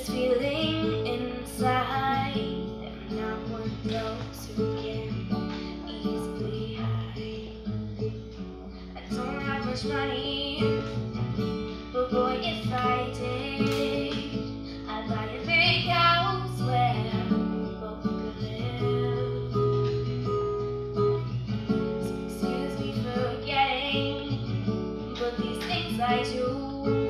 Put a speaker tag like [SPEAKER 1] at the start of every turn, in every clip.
[SPEAKER 1] this feeling inside that no one knows who can easily hide. I don't have much money, but boy, if I did, I'd buy a big house where we both could live. So excuse me for getting, but these things I do.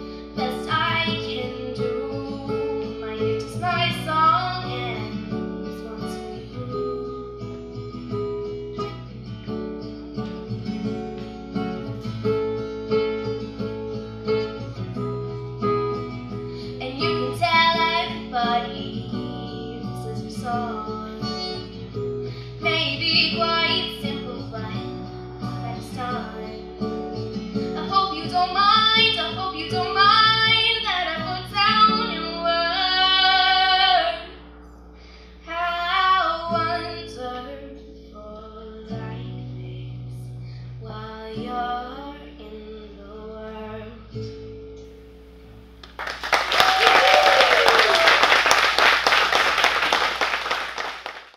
[SPEAKER 1] Maybe quite simple, but. I hope you don't mind, I hope you don't mind that I put down words how wonderful life is while you're in the world.